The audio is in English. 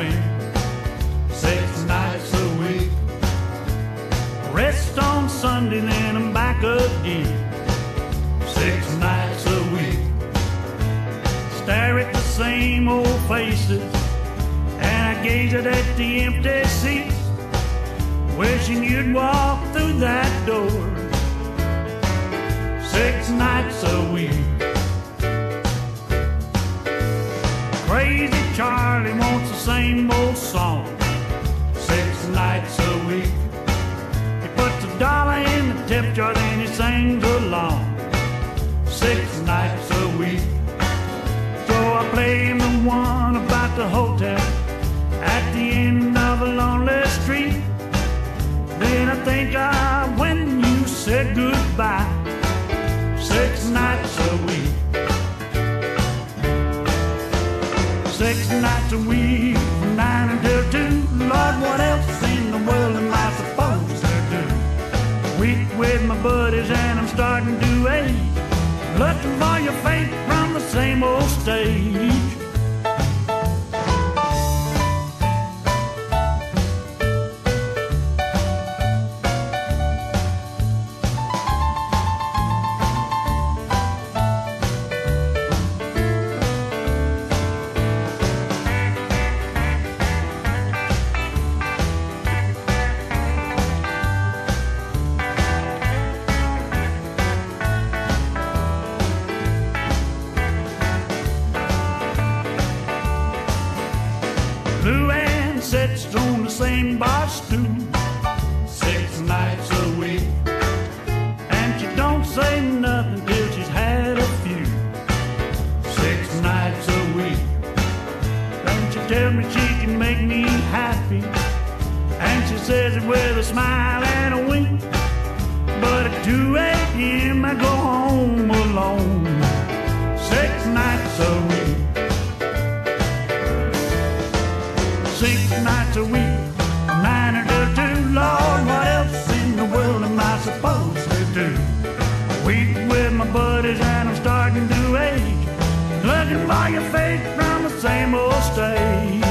swing. Six nights a week. Rest on Sunday, then I'm back again. Six nights a week. Stare at the same old faces, and I gaze at the empty seats, wishing you'd walk through that door. Six nights a week. The same old song. Six nights a week. He puts a dollar in the tip jar, then he sings along. Six nights a week. So I play him the one about the hotel at the end of a lonely street. Then I think I when you said goodbye. Six nights a week from nine until two. Lord, what else in the world am I supposed to do? Week with my buddies and I'm starting to age. Looking for your fate from the same old stage. Sits on the same bar stool six nights a week. And she don't say nothing till she's had a few six nights a week. Don't you tell me she can make me happy. And she says it with a smile six nights a week, nine or two. Lord, what else in the world am I supposed to do? Weak with my buddies and I'm starting to age, looking by your face from the same old stage.